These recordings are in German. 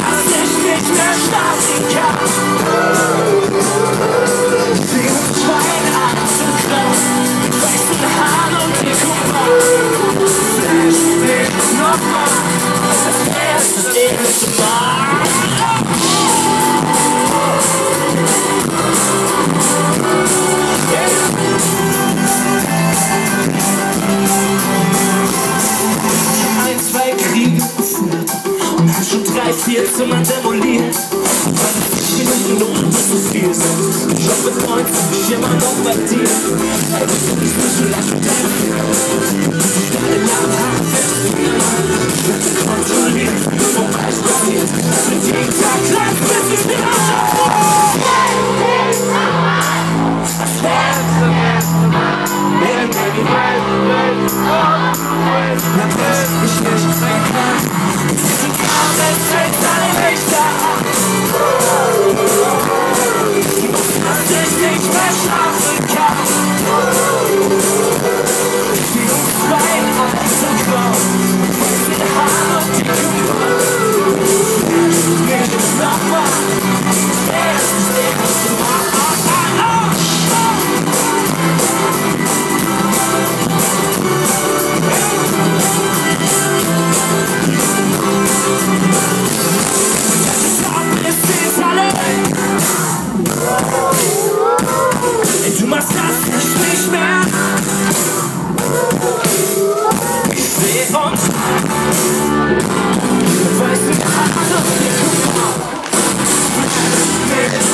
house. Schon drei, vier Zimmer demoliert. Weil es Minuten ohne dass so viel sind. Ich hoffe, Freund, ich immer noch bei dir. Ey, du bist nicht so leicht mit Finger. Deine Namen haben Ich werde sie kontrollieren, wobei es passiert. Es wird jeden Tag gleich, bis ich Arsch Yeah, baby, na brauch ich nicht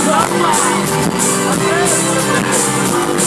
Come on!